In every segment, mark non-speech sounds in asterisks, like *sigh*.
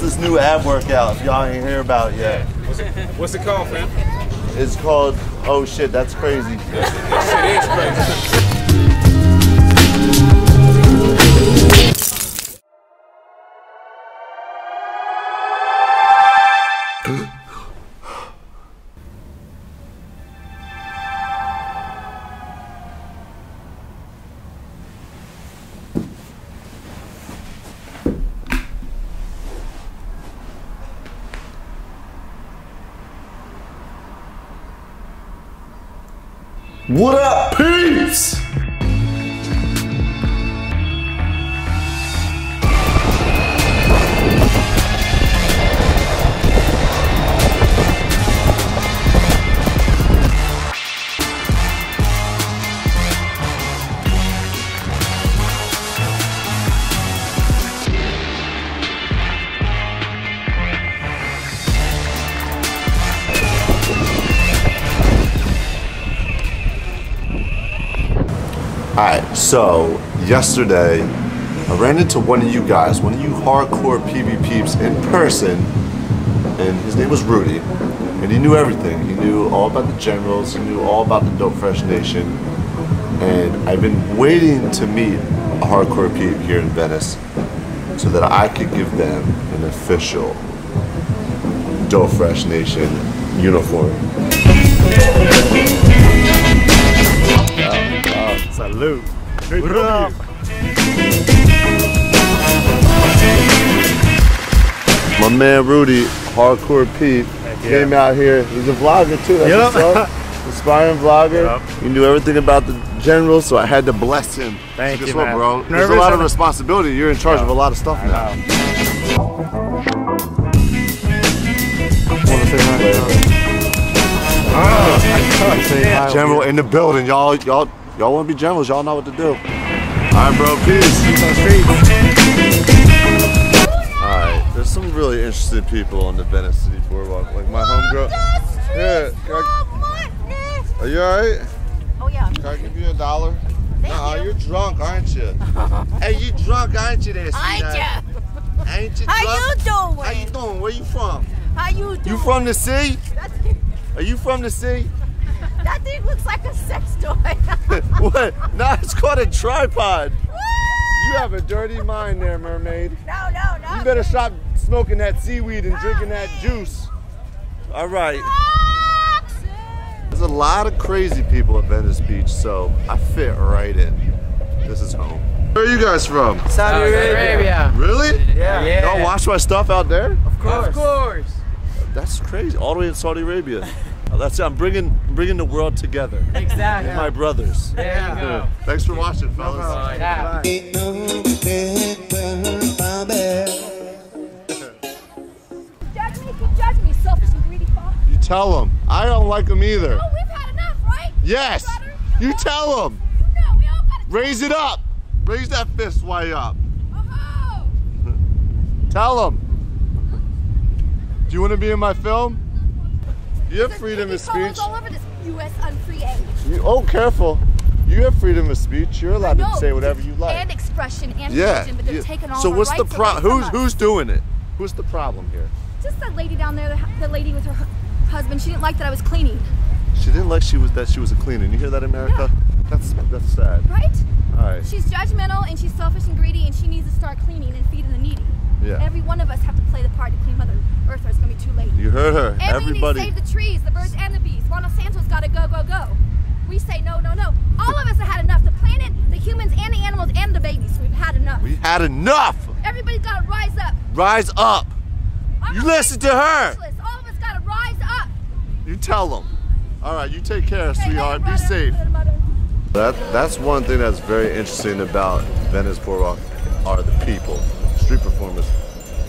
This new ab workout. If y'all ain't hear about it yet. What's it, what's it called, fam? It's called. Oh shit, that's crazy. Shit is crazy. What up, peeps? Alright, so yesterday I ran into one of you guys, one of you hardcore PB peeps in person, and his name was Rudy. And he knew everything. He knew all about the generals, he knew all about the Dope Fresh Nation. And I've been waiting to meet a hardcore peep here in Venice so that I could give them an official Dope Fresh Nation uniform. Salute. What up? My man Rudy, hardcore Pete, came out here. He's a vlogger too. That's Yep. what's up. *laughs* Inspiring vlogger. Yep. He knew everything about the general, so I had to bless him. Thank Guess you, what, man. bro? There's a lot of responsibility. You're in charge of a lot of stuff now. General in the building, y'all. Y'all, y'all want to be generals? Y'all know what to do. All right, bro. Peace. All right. There's some really interesting people on the Venice City Boardwalk, like my homegirl. Yeah. can I- Are you all right? Oh yeah. Can I give you a dollar? Thank Nah, you. you're drunk, aren't you? *laughs* hey, you drunk, aren't you? There, Aren't sweetheart? ya? Ain't you How you doing? How you doing? Where you from? How you doing? You from the sea? That, Are you from the sea? That thing looks like a sex toy. *laughs* what? Nah, it's called a tripod. You have a dirty mind there, mermaid. no, no, no. You better stop smoking that seaweed and drinking that juice. All right. There's a lot of crazy people at Venice Beach, so I fit right in. This is home. Where are you guys from? Saudi Arabia. Really? Yeah. yeah. Y'all watch my stuff out there? Of course. Of course. That's crazy. All the way in Saudi Arabia. *laughs* Oh, That's it. I'm bringing I'm bringing the world together. Exactly. My brothers. There you go. Thanks for watching, fellas. Yeah. Judge me, keep judging me, selfish and greedy fuck. You tell them. I don't like them either. Oh, we've had enough, right? Yes. Brother? You tell them. You know, we all got to Raise it up. Raise that fist way up. Oh, Tell them. Do you want to be in my film? You have freedom of speech. all over this U.S. unfree age. You, oh, careful. You have freedom of speech. You're allowed to say whatever you like. And expression and yeah. religion, but they're yeah. taking all so what's the rights pro? away from Who's who's doing it? Who's the problem here? Just that lady down there, the, the lady with her husband. She didn't like that I was cleaning, She didn't like she was that she was a cleaner. You hear that, America? Yeah. That's that's sad. right? All right. She's judgmental and she's selfish and greedy, and she needs to start cleaning and feeding. Yeah. Every one of us have to play the part to clean Mother Earth, or it's gonna be too late. You heard her. Everybody. to save the trees, the birds, and the bees. Monsanto's got to go, go, go. We say no, no, no. All of us have had enough. The planet, the humans, and the animals, and the babies. We've had enough. we had enough. Everybody's got to rise up. Rise up. I'm You listen to her. socialist. All of us got to rise up. You tell them. All right. You take care, hey, sweetheart. Be brother, safe. That that's one thing that's very interesting about Venice Boardwalk are the people, street performers.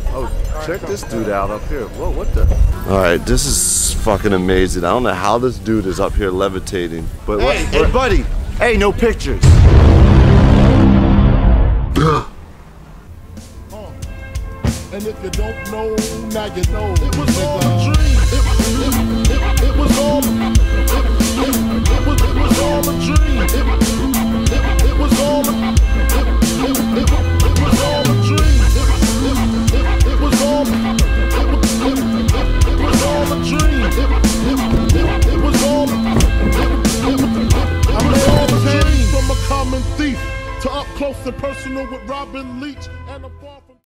Oh, check this dude out up here. Whoa, what the? All right, this is fucking amazing. I don't know how this dude is up here levitating, but what? Hey, buddy. Hey, no pictures. And if you don't know, now you know. It was all a dream. It, it, it, it was all. It, it, it was it was all a dream. It, it, it was all. It, it, it, it was all to Up Close and Personal with Robin Leach and the Far From.